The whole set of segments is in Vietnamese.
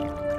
Bye.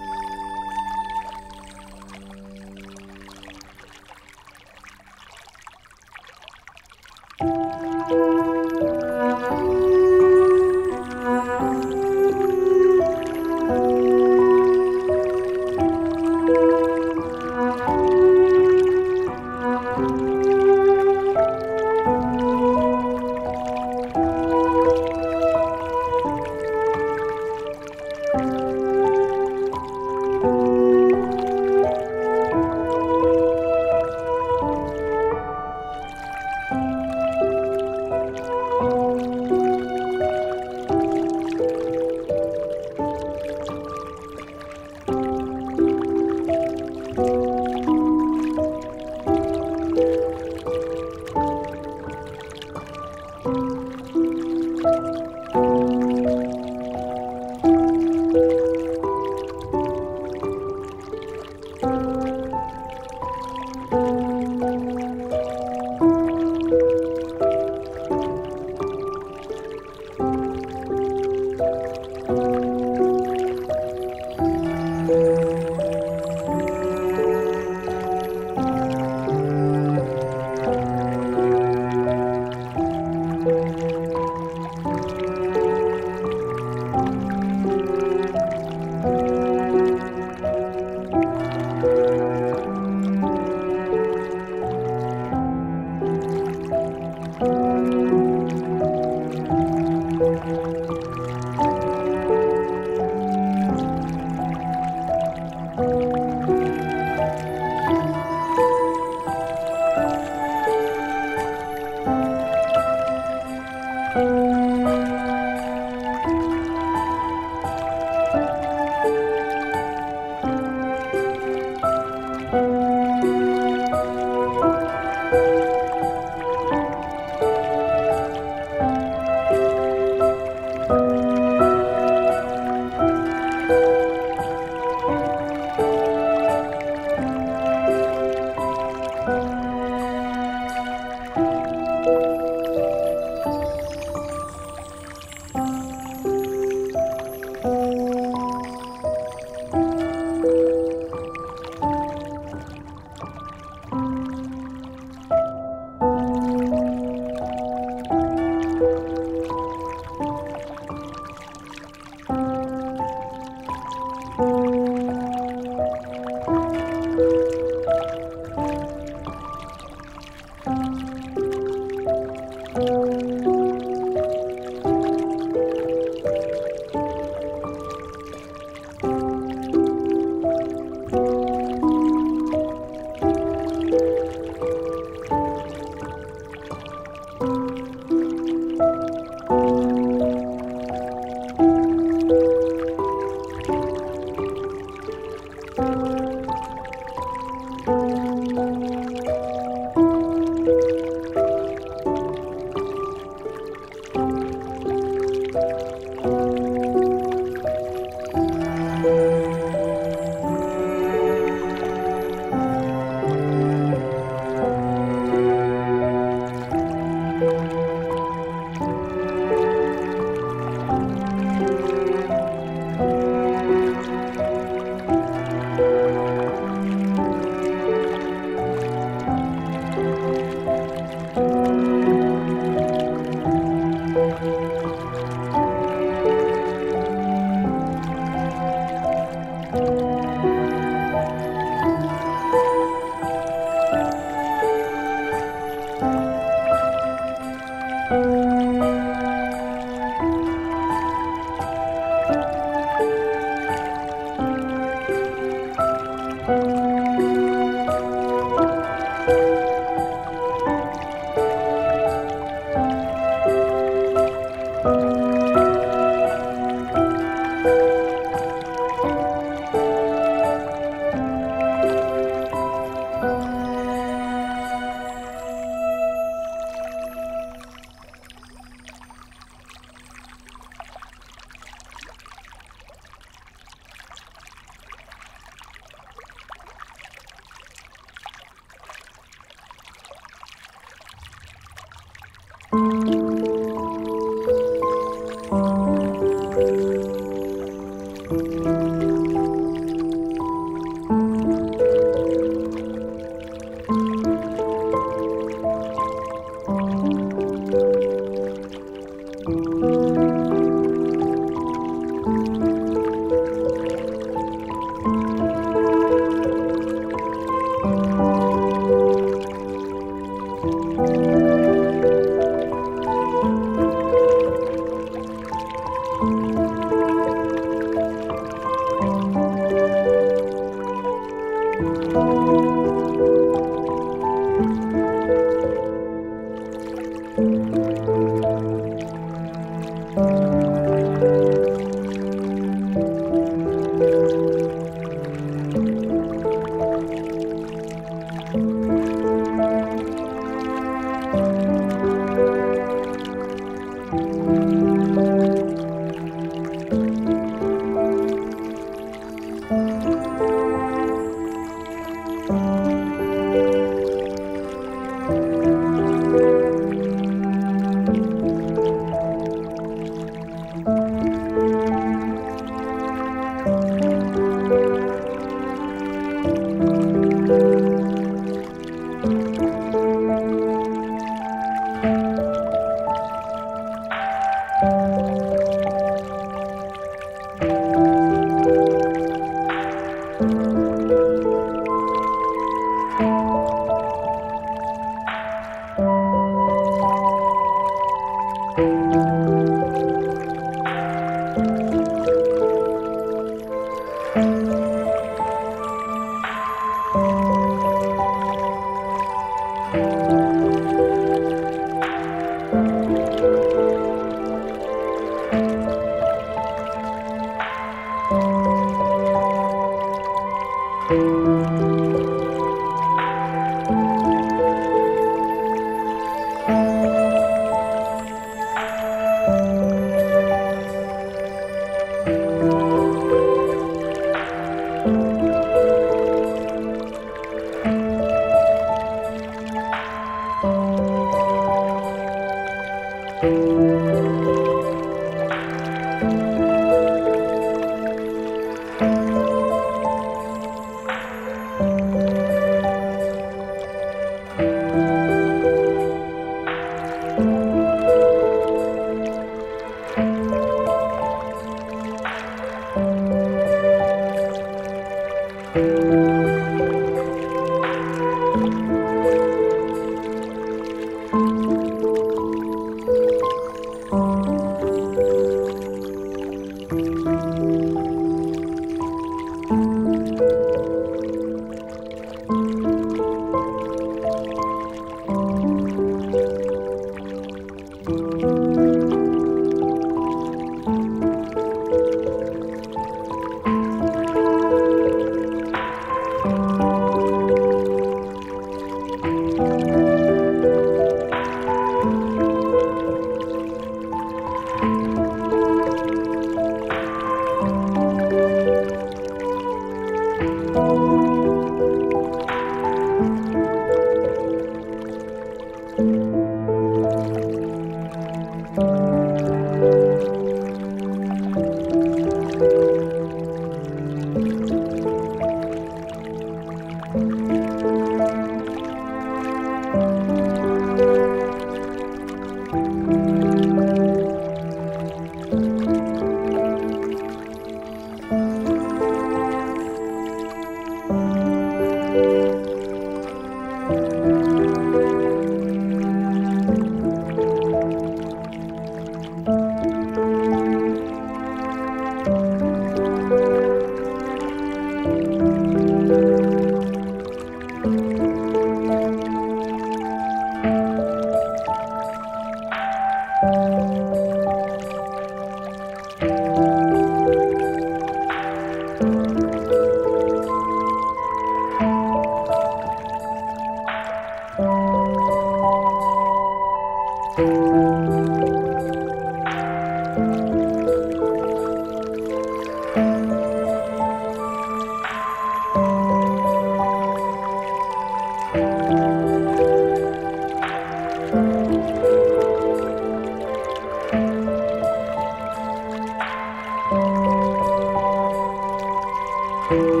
Thank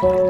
Thank.